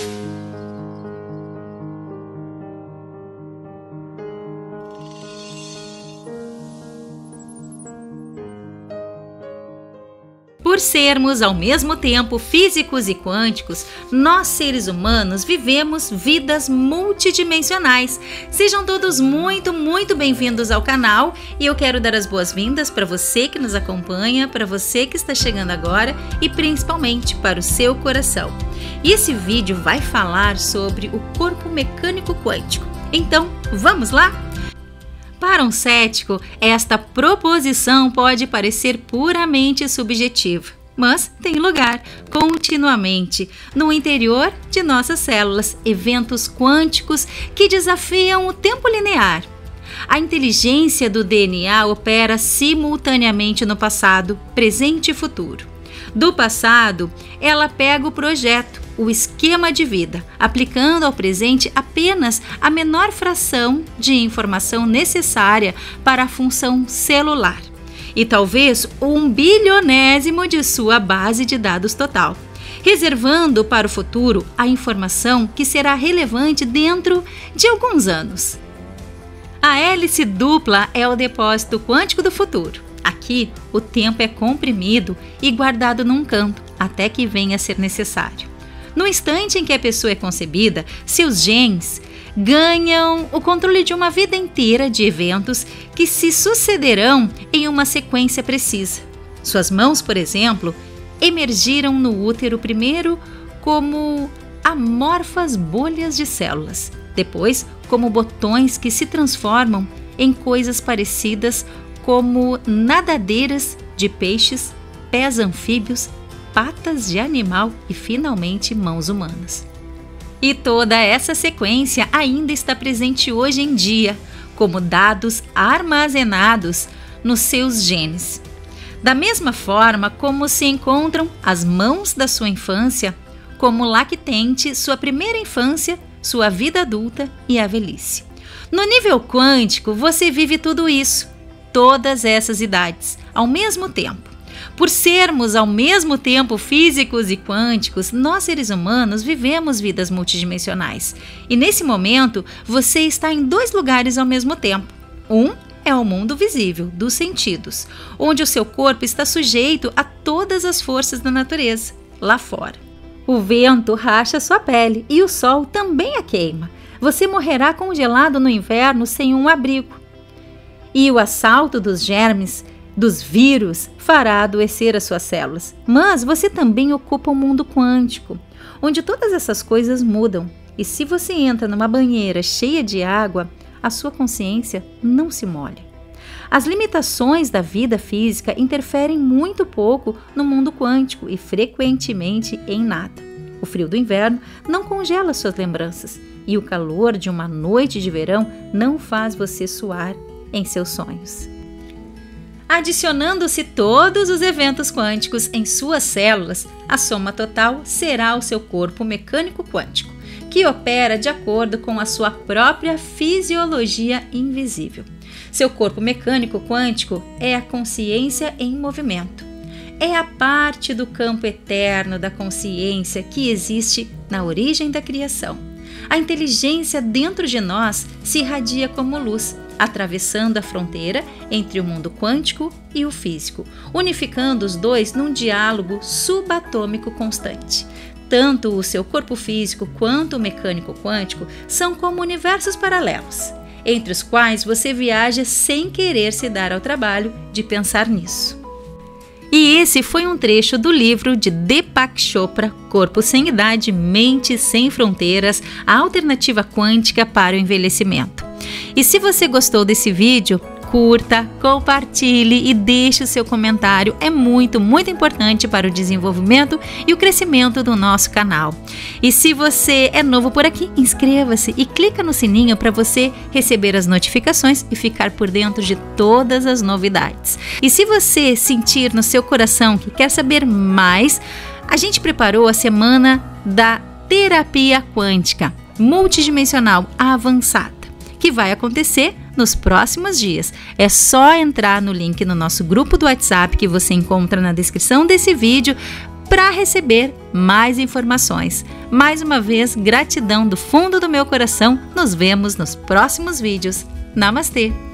Thank you. Sermos ao mesmo tempo físicos e quânticos, nós seres humanos vivemos vidas multidimensionais. Sejam todos muito, muito bem-vindos ao canal e eu quero dar as boas-vindas para você que nos acompanha, para você que está chegando agora e principalmente para o seu coração. E esse vídeo vai falar sobre o corpo mecânico quântico. Então, vamos lá? Para um cético, esta proposição pode parecer puramente subjetiva, mas tem lugar continuamente no interior de nossas células eventos quânticos que desafiam o tempo linear. A inteligência do DNA opera simultaneamente no passado, presente e futuro. Do passado, ela pega o projeto, o esquema de vida, aplicando ao presente apenas a menor fração de informação necessária para a função celular e talvez um bilionésimo de sua base de dados total, reservando para o futuro a informação que será relevante dentro de alguns anos. A hélice dupla é o depósito quântico do futuro. Aqui, o tempo é comprimido e guardado num canto até que venha a ser necessário. No instante em que a pessoa é concebida, seus genes ganham o controle de uma vida inteira de eventos que se sucederão em uma sequência precisa. Suas mãos, por exemplo, emergiram no útero primeiro como amorfas bolhas de células, depois como botões que se transformam em coisas parecidas como nadadeiras de peixes, pés anfíbios, patas de animal e finalmente mãos humanas. E toda essa sequência ainda está presente hoje em dia, como dados armazenados nos seus genes. Da mesma forma como se encontram as mãos da sua infância, como lactente, sua primeira infância, sua vida adulta e a velhice. No nível quântico, você vive tudo isso, todas essas idades, ao mesmo tempo. Por sermos ao mesmo tempo físicos e quânticos, nós seres humanos vivemos vidas multidimensionais. E nesse momento, você está em dois lugares ao mesmo tempo. Um é o mundo visível, dos sentidos, onde o seu corpo está sujeito a todas as forças da natureza, lá fora. O vento racha sua pele e o sol também a queima. Você morrerá congelado no inverno sem um abrigo. E o assalto dos germes dos vírus fará adoecer as suas células. Mas você também ocupa o um mundo quântico, onde todas essas coisas mudam. E se você entra numa banheira cheia de água, a sua consciência não se molha. As limitações da vida física interferem muito pouco no mundo quântico e frequentemente em nada. O frio do inverno não congela suas lembranças e o calor de uma noite de verão não faz você suar em seus sonhos. Adicionando-se todos os eventos quânticos em suas células, a soma total será o seu corpo mecânico quântico, que opera de acordo com a sua própria fisiologia invisível. Seu corpo mecânico quântico é a consciência em movimento. É a parte do campo eterno da consciência que existe na origem da criação. A inteligência dentro de nós se irradia como luz atravessando a fronteira entre o mundo quântico e o físico, unificando os dois num diálogo subatômico constante. Tanto o seu corpo físico quanto o mecânico quântico são como universos paralelos, entre os quais você viaja sem querer se dar ao trabalho de pensar nisso. E esse foi um trecho do livro de Deepak Chopra, Corpo Sem Idade, Mente Sem Fronteiras, a alternativa quântica para o envelhecimento. E se você gostou desse vídeo, curta, compartilhe e deixe o seu comentário. É muito, muito importante para o desenvolvimento e o crescimento do nosso canal. E se você é novo por aqui, inscreva-se e clica no sininho para você receber as notificações e ficar por dentro de todas as novidades. E se você sentir no seu coração que quer saber mais, a gente preparou a semana da terapia quântica multidimensional avançada que vai acontecer nos próximos dias. É só entrar no link no nosso grupo do WhatsApp que você encontra na descrição desse vídeo para receber mais informações. Mais uma vez, gratidão do fundo do meu coração. Nos vemos nos próximos vídeos. Namastê!